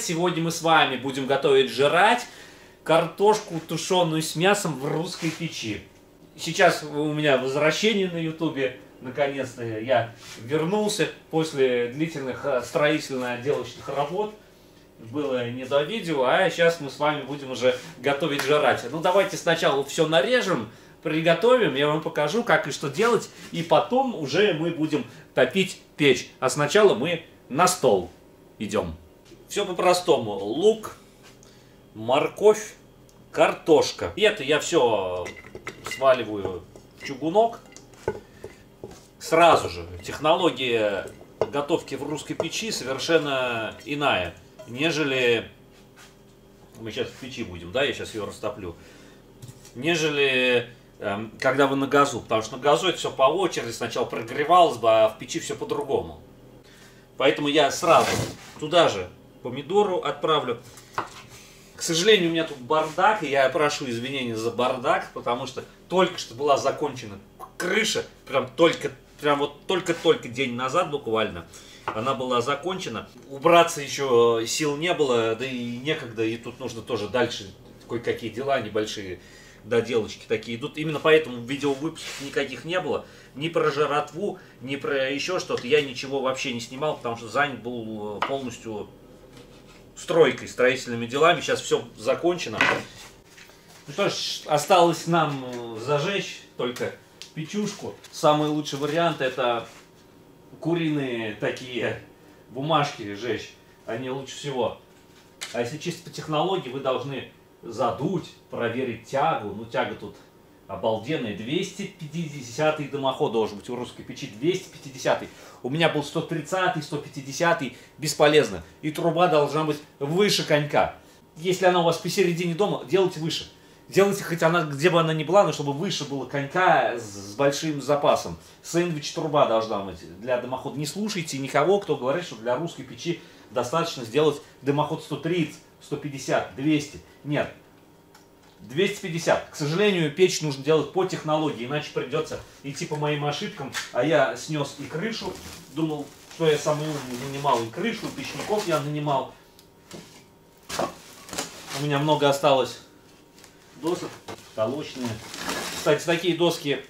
Сегодня мы с вами будем готовить жрать картошку тушеную с мясом в русской печи. Сейчас у меня возвращение на ютубе. Наконец-то я вернулся после длительных э, строительно-отделочных работ. Было не до видео, а сейчас мы с вами будем уже готовить жрать. Ну давайте сначала все нарежем, приготовим, я вам покажу, как и что делать, и потом уже мы будем топить печь. А сначала мы на стол идем. Все по-простому. Лук, морковь, картошка. И это я все сваливаю в чугунок. Сразу же. Технология готовки в русской печи совершенно иная, нежели... Мы сейчас в печи будем, да, я сейчас ее растоплю. Нежели эм, когда вы на газу, потому что на газу это все по очереди сначала прогревалось бы, а в печи все по-другому. Поэтому я сразу туда же помидору отправлю. К сожалению, у меня тут бардак, и я прошу извинения за бардак, потому что только что была закончена крыша, прям только, прям вот только-только день назад буквально, она была закончена. Убраться еще сил не было, да и некогда, и тут нужно тоже дальше кое-какие дела небольшие, доделочки такие идут. Именно поэтому видеовыпусков никаких не было. Ни про жратву, ни про еще что-то. Я ничего вообще не снимал, потому что занят был полностью стройкой, строительными делами. Сейчас все закончено. Ну что ж, осталось нам э, зажечь только печушку. Самый лучший вариант это куриные такие бумажки жечь. Они лучше всего. А если чисто по технологии, вы должны задуть, проверить тягу. Ну, тяга тут обалденный. 250-й дымоход должен быть у русской печи. 250-й. У меня был 130-й, 150-й. Бесполезно. И труба должна быть выше конька. Если она у вас посередине дома, делайте выше. Делайте хоть она, где бы она ни была, но чтобы выше было конька с, с большим запасом. Сэндвич труба должна быть для дымохода. Не слушайте никого, кто говорит, что для русской печи достаточно сделать дымоход 130, 150, 200. Нет, 250. К сожалению, печь нужно делать по технологии, иначе придется идти по моим ошибкам. А я снес и крышу. Думал, что я самый умный нанимал и крышу, и печников я нанимал. У меня много осталось досок, толочные. Кстати, такие доски,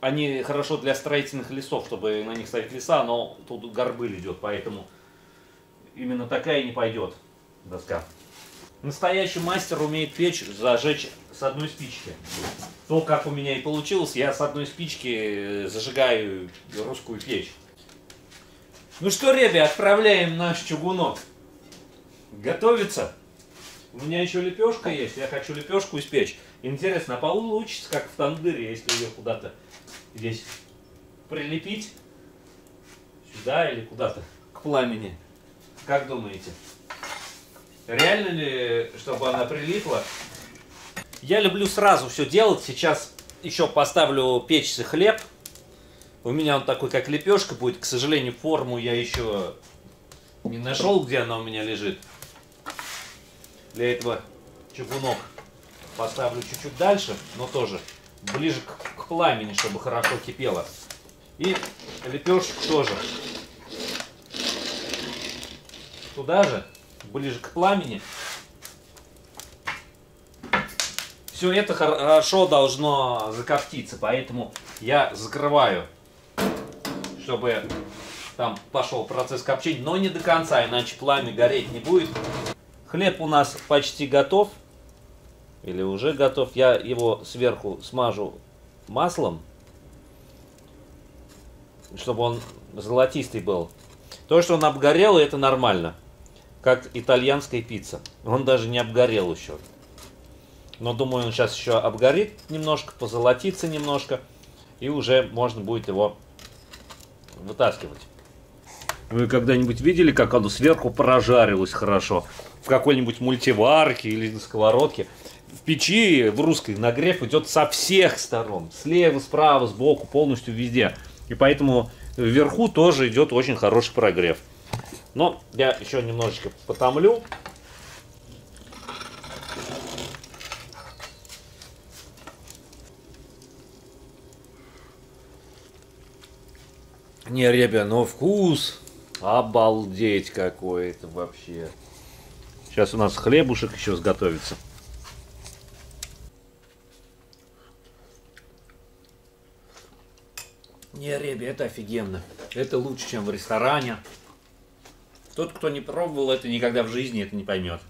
они хорошо для строительных лесов, чтобы на них ставить леса, но тут горбыль идет, поэтому именно такая не пойдет доска. Настоящий мастер умеет печь зажечь с одной спички. То, как у меня и получилось, я с одной спички э, зажигаю русскую печь. Ну что, ребят, отправляем наш чугунок. Готовится. У меня еще лепешка есть, я хочу лепешку испечь. Интересно, а получится, как в тандыре, если ее куда-то здесь прилепить? Сюда или куда-то к пламени? Как думаете? Реально ли, чтобы она прилипла? Я люблю сразу все делать. Сейчас еще поставлю печься хлеб. У меня он такой, как лепешка будет. К сожалению, форму я еще не нашел, где она у меня лежит. Для этого чугунок поставлю чуть-чуть дальше, но тоже ближе к, к пламени, чтобы хорошо кипело. И лепешку тоже. Туда же ближе к пламени. Все это хорошо должно закоптиться, поэтому я закрываю, чтобы там пошел процесс копчения, но не до конца, иначе пламя гореть не будет. Хлеб у нас почти готов, или уже готов. Я его сверху смажу маслом, чтобы он золотистый был. То, что он обгорел, это нормально как итальянская пицца. Он даже не обгорел еще. Но думаю, он сейчас еще обгорит немножко, позолотится немножко, и уже можно будет его вытаскивать. Вы когда-нибудь видели, как оно сверху прожарилось хорошо? В какой-нибудь мультиварке или на сковородке? В печи в русской нагрев идет со всех сторон. Слева, справа, сбоку, полностью везде. И поэтому вверху тоже идет очень хороший прогрев. Но я еще немножечко потомлю. Не, ребят, но вкус обалдеть какой это вообще. Сейчас у нас хлебушек еще сготовится. Не, Реби, это офигенно. Это лучше, чем в ресторане. Тот, кто не пробовал это, никогда в жизни это не поймет.